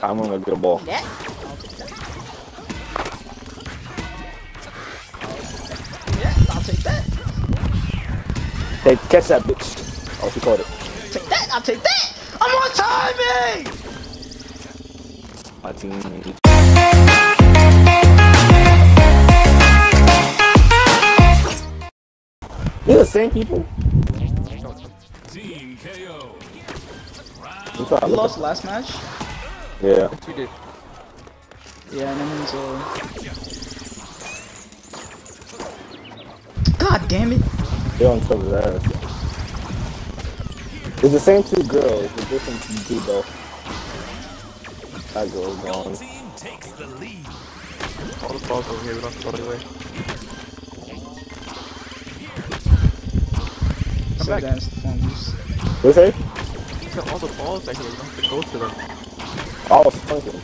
I'm gonna get a ball. That? I'll take that. Yeah, I'll take that. Hey, catch that bitch. Oh, she caught it. Take that. I'll take that. I'm on timing. My team. you're the same people. Team KO. I'm trying to We lost last match. At- Yeah. We did. Yeah, and then so. God damn it! They're on each other's ass. It's the same two girls, the different dude though. That girl's Gold gone. takes the lead. All the balls over here. We don't have to go anywhere. Come So back. that's the phone use. What's that? All the balls back here. We don't have to go to them. I was thinking.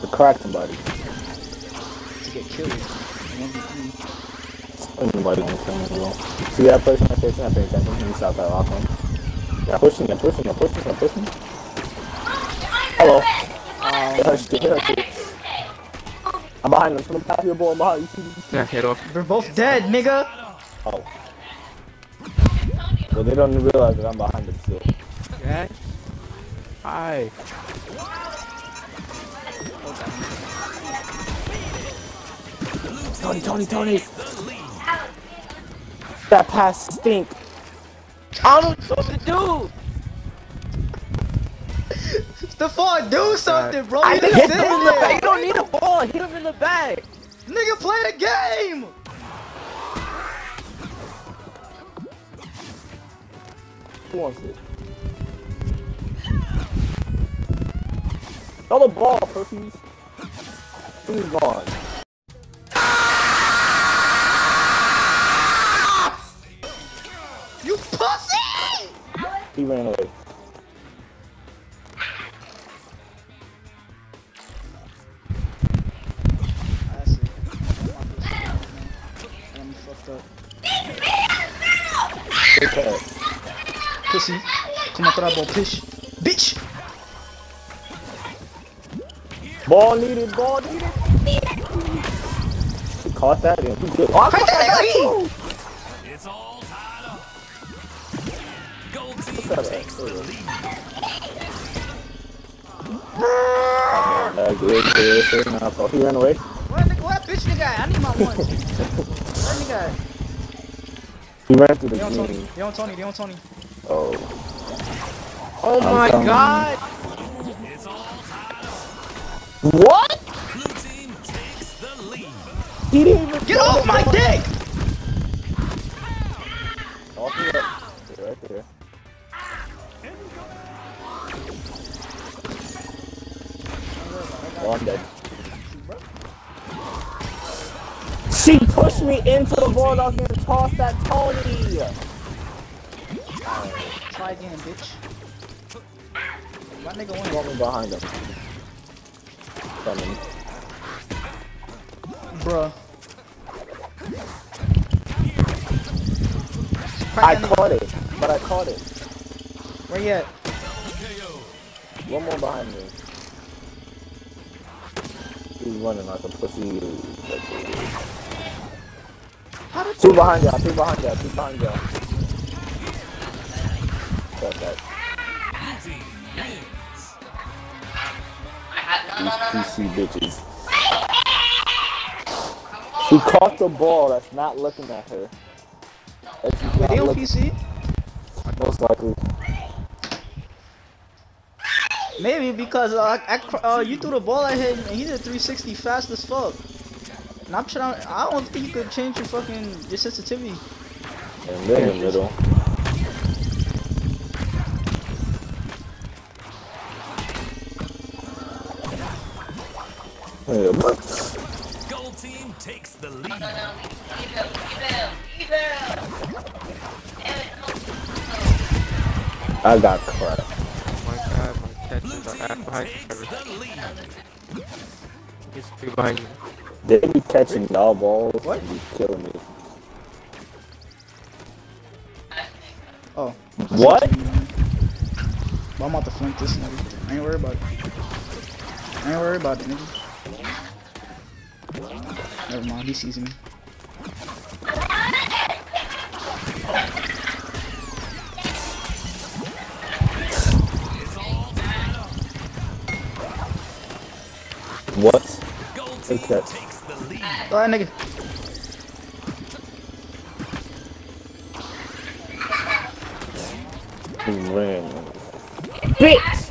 To crack somebody. to get killed. 1v3. Anybody can kill me, bro. See that person right there? She's not paying attention. He's out there laughing. Yeah, pushing, yeah, pushing, yeah, pushing, yeah, pushing. Hello. Hit her shit, hit her shit. I'm behind them. Someone pass your ball. I'm behind you. Yeah, head off. We're both dead, nigga! Oh. Well, they don't realize that I'm behind them still. Yeah. Hi. Tony, Tony, Tony. That pass stink. I don't know what to do. Stephon, do something, bro! I You hit him in the back. You don't need a ball. Hit him in the back. Nigga, play the game! Who wants it? Throw the ball, pussies. He's gone. You pussy! He ran away. I see. I'm fucked up. Good pass. Pussy. Come on, that ball, bitch. Bitch! Ball needed, ball needed. He caught that in. He did. Oh, I caught that too. It's all tied up. Gold team Look takes the that. lead. Uh, good, good, good. Now, so he ran away. Where nigga, where bitch nigga at? I need my one. Where nigga at? He ran through the They on Tony. green. They on Tony. They on Tony. Oh. Oh I'm my coming. god. What? Blue team takes the lead. He didn't even Get off my dick! Off the right. Stay right there. Oh, I'm dead. She pushed me into the ball. I was gonna toss that Tony. Try again, bitch. My nigga won. Got behind him. Coming. Bruh. I caught it, but I caught it. Where you at? One more behind me. He's running like a pussy. Two behind y'all, two behind y'all, two behind y'all. Got that. These PC bitches. She caught the ball that's not looking at her. That's just Wait, not they on PC? Most likely. Maybe because uh, I, I, uh, you threw the ball at him and he did 360 fast as fuck. And I'm trying. I don't think you could change your fucking your sensitivity. And then in the middle. Yeah, but Gold team takes the lead. I got crap. Oh my god. My catch Blue is the behind takes you. He's two behind you. They be catching y'all balls What? and be killing me. Oh. What? But I'm about to flink this nigga. I ain't worried about it. I ain't worried about it, nigga. Never mind, he sees me. What? Take that. takes the lead. Go ahead, nigga. Ring. Bitch!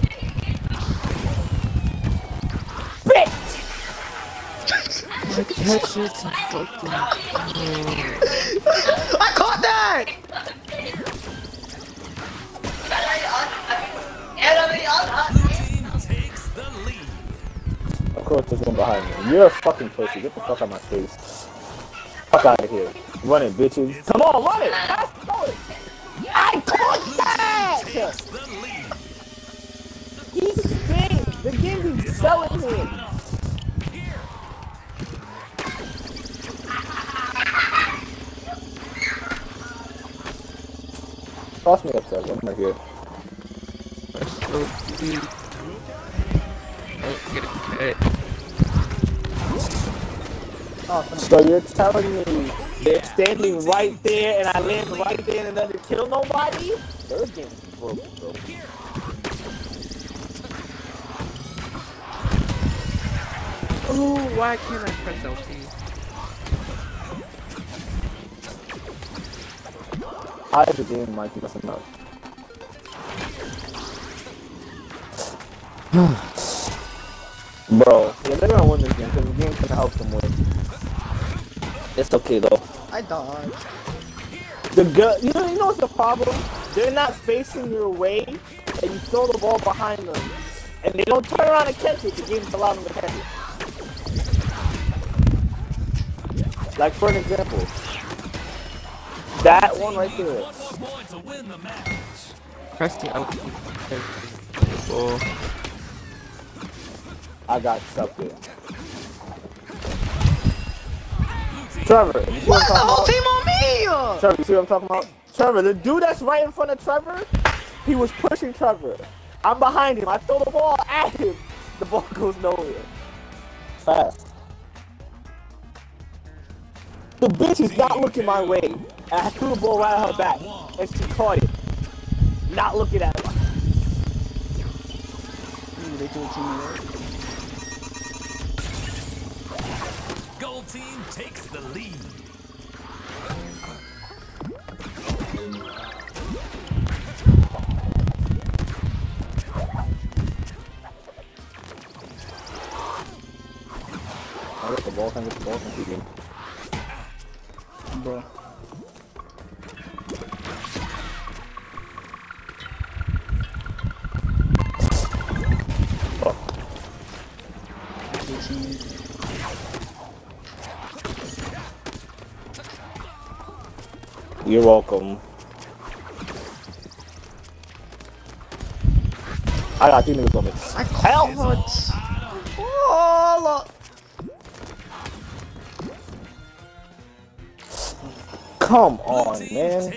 That shit's a fucking. I caught that! Blue team takes the lead. Of course, there's one behind me. You're a fucking pussy. Get the fuck out of my face. Fuck out of here. Run it, bitches. Come on, run it! Fast forward! I caught that! team takes the lead. He stinks! The game is selling him! Toss me upstairs. I'm right here. So. Oh, get it. Oh, So you're telling me they're standing right there and I land right there and it doesn't kill nobody? Third game's broken, bro. Oh, why can't I press LT? How is the game might be messing up? Bro, yeah, they're gonna win this game because the game's gonna help them win. It's okay though. I dodged. The girl, you know, you know what's the problem? They're not facing your way, and you throw the ball behind them, and they don't turn around and catch it. The game's allowed them to catch it. Like for an example, that one right there. One more point to win the match. Press the LT. Oh, I got something. Trevor, what What? The whole team on me! Trevor, you see what I'm talking about? Trevor, the dude that's right in front of Trevor, he was pushing Trevor. I'm behind him. I throw the ball at him. The ball goes nowhere. Fast. The bitch is not looking my way. And I threw the ball right at her back. And she caught it. Not looking at her. Ooh, they threw it to me. Gold team takes the lead. I get the ball, can get the ball, can keep it. Bro. You're welcome. I got two niggas on me. I Help! caught. Oh, look. Come on, team man.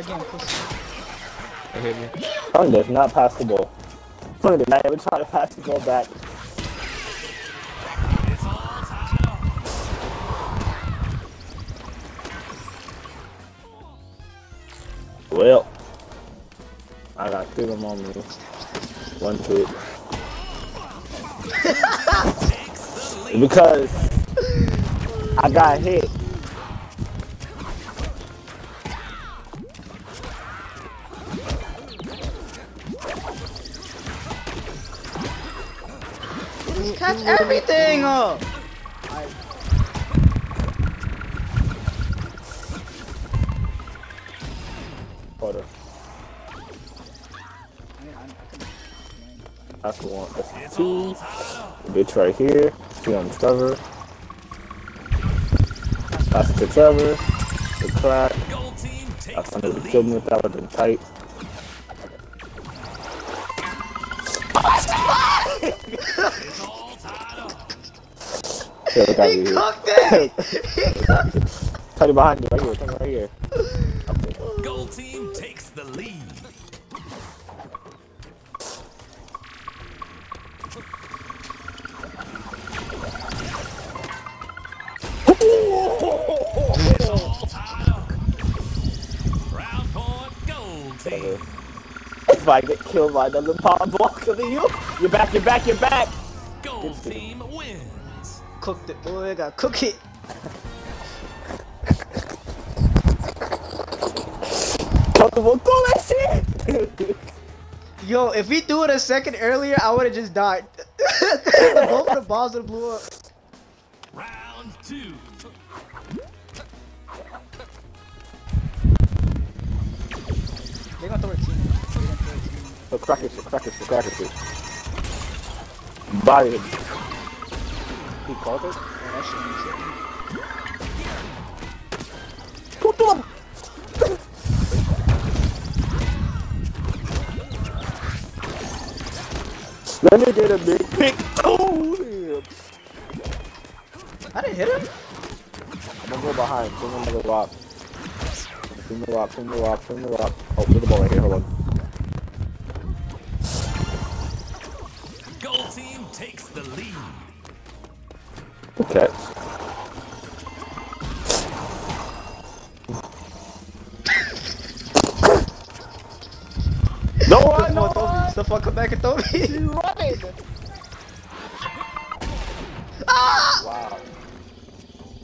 Know. Try again, pussy. it hit me. Tony does not pass the ball. Tony did not even try to pass the ball back. It's all tied up. Well, I got three of them on me. One hit. Takes the lead. Because I got hit. Everything up. Hold up. That's the one. That's two. Bitch right here. See on Trevor. That's to Trevor. The crack. Gold team takes That's the under the kill me lead. if that would have tight. Up. Yeah, look out He here. cooked it! Tell behind you, right here, tell right here. Gold team takes the lead. All. Round point, gold team. If I get killed by another power block of you, you're back, you're back, you're back. Gold team wins. Cooked it, boy. Got cook it. Comfortable, call that shit. Yo, if we do it a second earlier, I would have just died. Both of the bombs would have blew up. Round two. They gonna throw a team. They gonna throw a team. So crack it, crack it, crack it. Body him. He called it? Yeah, that shit ain't shit. Go to him. Let me get a big pick. Oh, I didn't hit him. I'm gonna go behind. Swing another rock. Swing the rock, swing the rock, swing the rock. Oh, there's the ball right here. Hold on. Gold team takes the lead. Good catch. no one, no Stephon, throw me. one. Stephon, come back and throw me. You running? ah! Wow.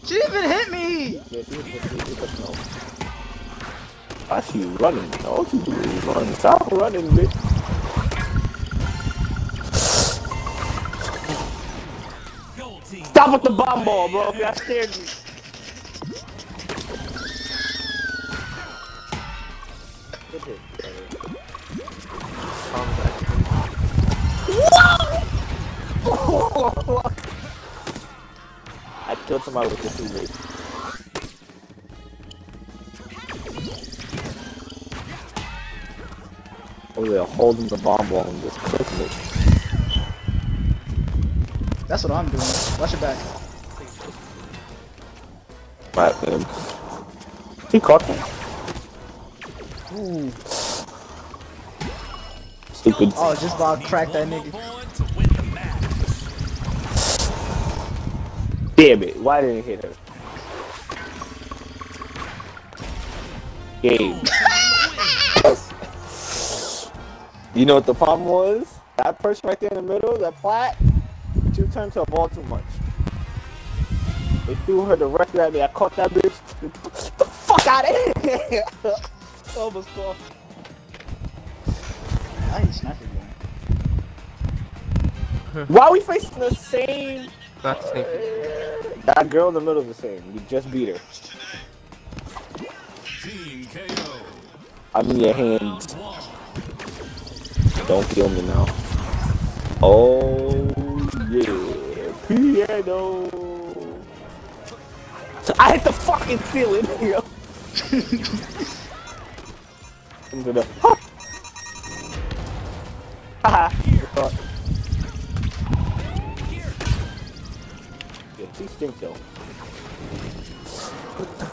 She even hit me. Yeah, she was she was- she was no. Why she running? All she do is run. Stop running, bitch. Gold. Stop with the bomb ball, bro. That scared me. Good hit. I killed somebody with this teammate. Oh, they're holding the bomb ball and just clicking it. That's what I'm doing. Watch your back. Right, man. He caught me. Ooh. Stupid. Oh, just about cracked that nigga. more point to win the match. Damn it. Why didn't it hit her? Game. you know what the problem was? That person right there in the middle, that plat, she turned to a ball too much. They threw her directly at me. I caught that bitch. the fuck out of here! Almost caught. I ain't sniping again. Why are we facing the same? Not the same. That girl in the middle is the same. We just beat her. Team KO. I'm in your hands. Don't kill me now. Oh yeah, piano. So I hit the fucking ceiling, yo. Into the. Ha! Haha. Yeah, she stinks though.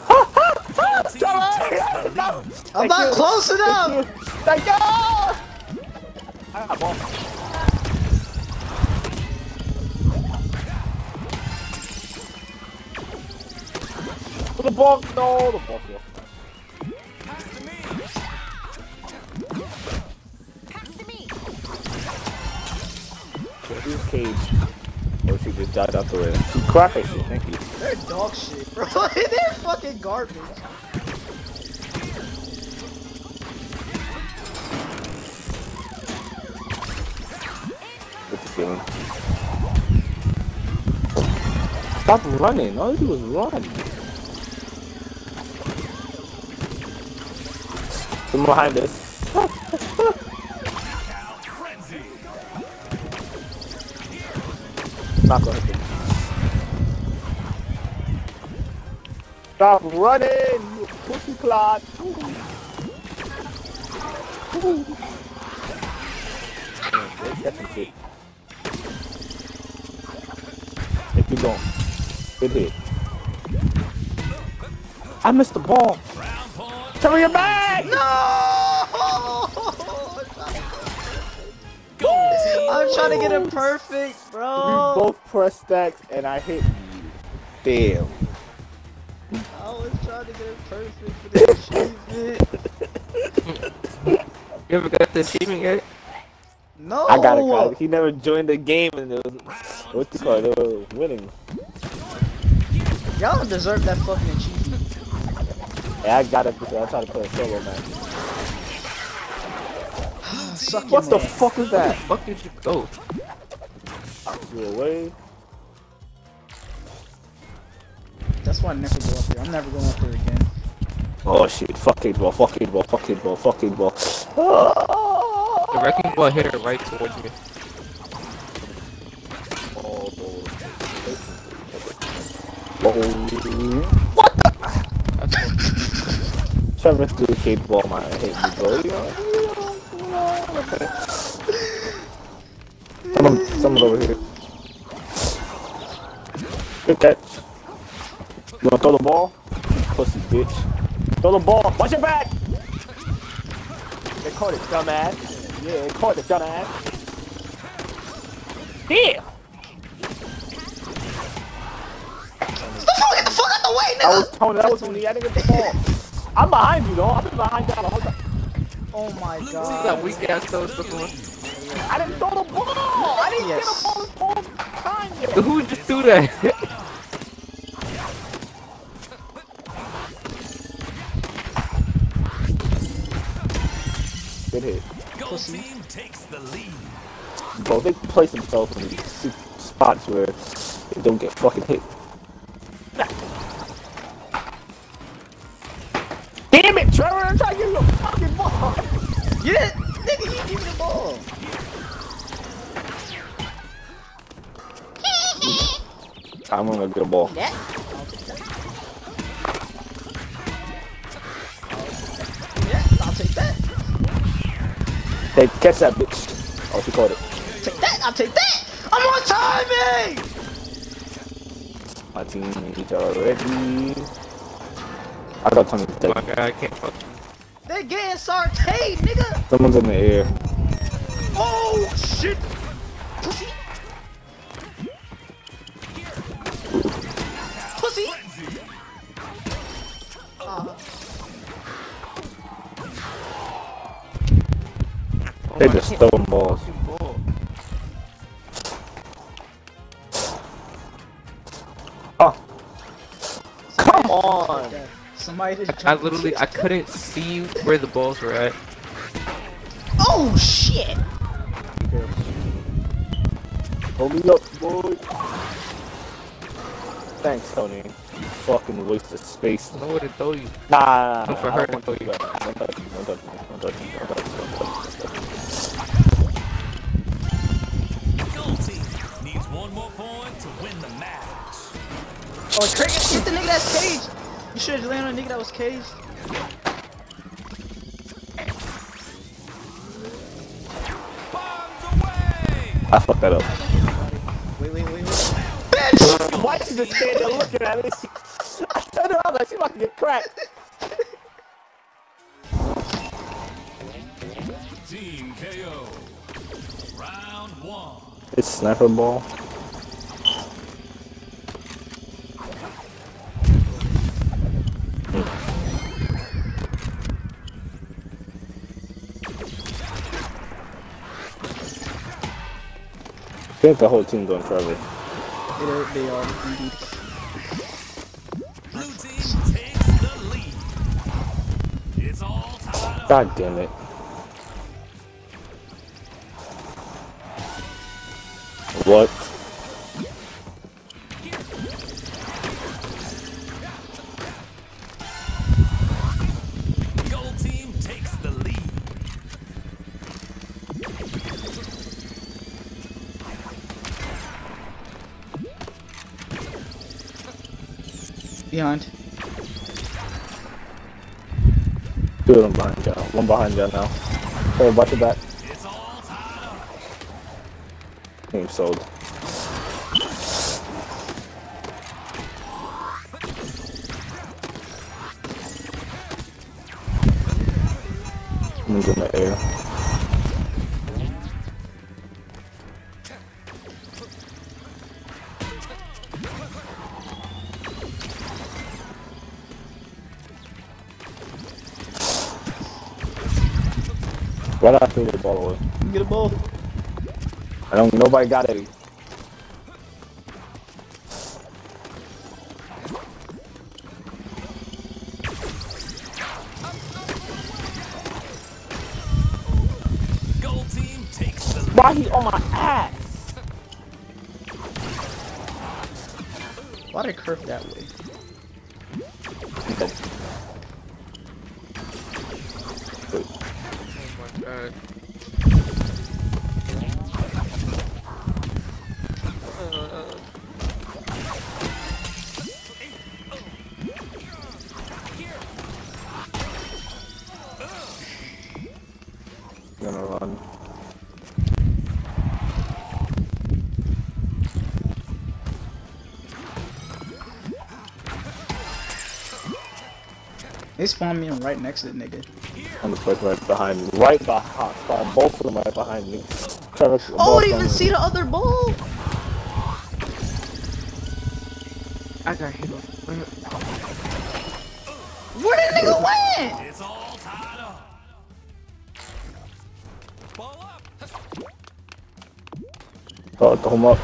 Gold team takes the No! lead. I'm not close enough. Thank you! I got ball. The no, the ball. fell. Pass to me. Yeah, He's caged. Or oh, she just died out the way. She cracked that shit, thank you. They're dog shit, bro. They're fucking garbage. What's the feeling? Stop running. All you do is run. Behind us. Not gonna. Stop running, you pussy clot. If you don't, good hit. I missed the ball. Round point. Cover your back! No! Goal team. I'm trying to get it perfect, We bro. both pressed stacks and I hit you. Damn. I was trying to get it perfect for the achievement. You ever got the achievement yet? No. I got it, guys. He never joined the game and it was what's the call? It was winning. Y'all deserve that fucking achievement. Yeah, I got it because I tried to play a solo match. Suck What the man. fuck was that? Where the Fuck did you go? You away? That's why I never go up there. I'm never going up there again. Oh shit! Fuck it, ball! Fuck it, ball! Fuck it, ball! Fuck it, ball! The wrecking ball hit her right towards me. Oh, what the? That's what. Trevor threw a cage ball, man. I hate you, know, you know, okay. Someone, someone over here. Good catch. You wanna throw the ball? Pussy bitch. Throw the ball. Watch your back! They caught it, dumbass. Yeah, they caught it, dumbass. Damn! Get the fuck out the way, That nigga! was Tony. That was me. I didn't get the ball. I'm behind you, though. I've been behind you the whole time. Oh my You god. got weak ass toes before. I didn't throw the ball. I didn't Yes. get a ball this whole time. yet. Who just threw that? Good hit. Goal team takes the lead. Bro, they place themselves in these spots where they don't get fucking hit. Damn it, Trevor! I'm trying to get you a fucking ball. Yeah, nigga, you give me the ball. I'm gonna get a ball. That? I'll take that. Yeah, I'll take that. Hey, catch that bitch. Oh, she caught it. Take that, I'll take that. I'm on timing! My team each already. I got Tony oh my god, I can't fuck. They're getting sauteed, nigga. Someone's in the air. Oh, shit. Pussy. Pussy. Uh, They my- just I can't throwing balls. Somebody I literally, I couldn't see where the balls were at. Oh, shit. Hold me up, boy. Thanks, Tony. You fucking waste of space. I know where to throw you. Nah, nah, nah, Look for I her don't to throw you you. Don't touch me, don't touch me, don't touch me, don't touch me, don't touch me, don't touch me. Needs one more point to win the match. Oh, cricket. Hit the nigga that's caged. You should have landed on a nigga that was caged. I fucked that up. Wait, wait, wait, wait. Why did you just stand there looking at me? I turned around like she about to get cracked. Team KO. Round one. It's sniper ball. I think the whole team's on Trevor. They are, they are indeed. Blue team takes the lead. It's all tied. God damn it. What? Of them behind y'all. One behind y'all now. Hey, watch your back. Team sold. Someone's in the air. Why not throw the ball away? Get a ball. I don't. Nobody got it. Gold team takes the Why he on my ass? Why'd I curve that way? My god. Uh, Gonna run. They spawned me right next to the nigga. On the place right behind me. Right behind. Spawn both of them right behind me. Trevor. Oh, I didn't even see the other ball. I got hit. Where did nigga went? It's all tied up. Ball up. Oh, throw him up.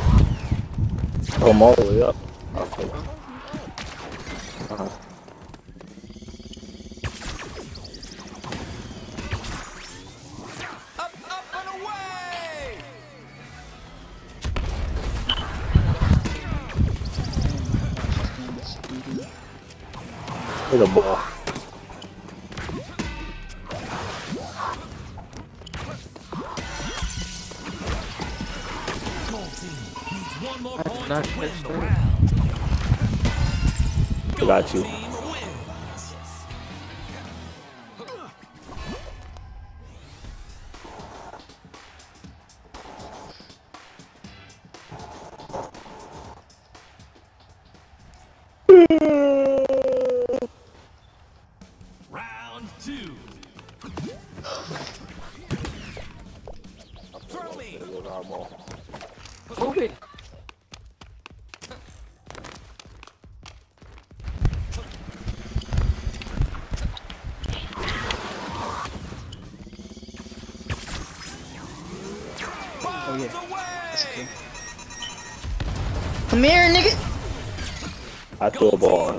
Throw him all the way up. Okay. Got you. Come here, nigga. I threw a ball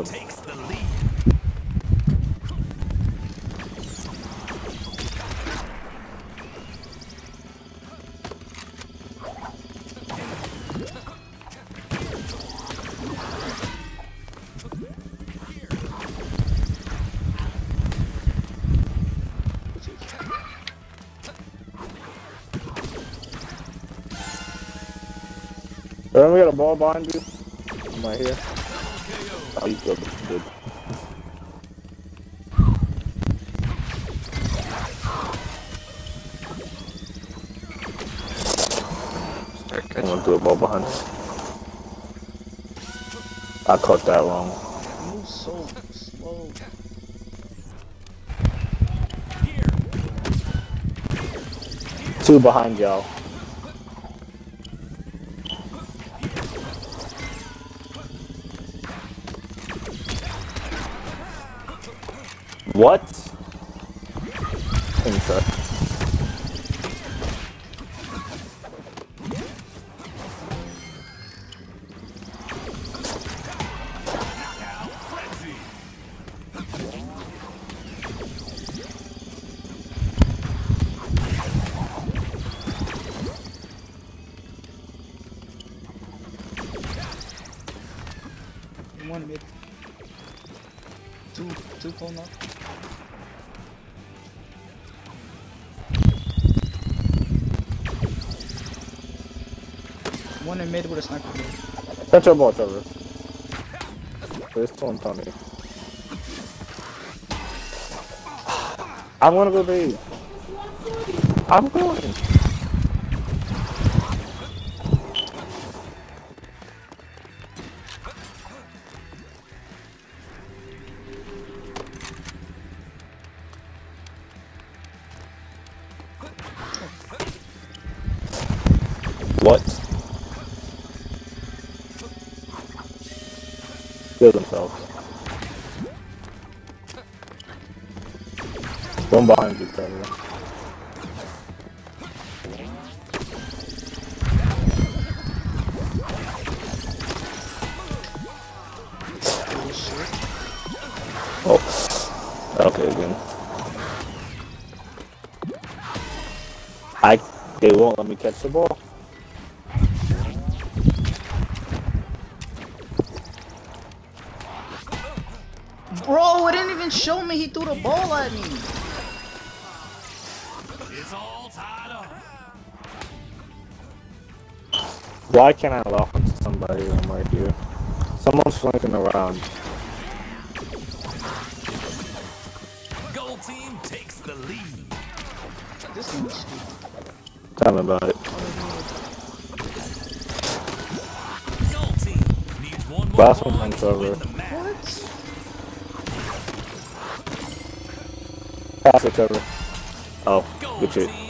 on him. Takes the lead. Remember we got a ball behind you? I'm right here. Oh, you good. good. Start I'm catching. gonna do a ball behind. I caught that wrong. Move so slow. Two behind y'all. What? Interest. Mid with a sniper. Catch your ball, Trevor. Where's Tom Tommy? I wanna go bathe. I'm going. One behind you. Oh. Okay, again. I. They won't let me catch the ball. Bro, it didn't even show me he threw the ball at me. Why can't I lock onto somebody when I'm right here? Someone's flanking around. Gold team takes the lead. This thing is stupid. Tell me about it. Gold team needs one more Last one, point to Trevor. win the match. Pass it, Trevor. Oh, good shit. team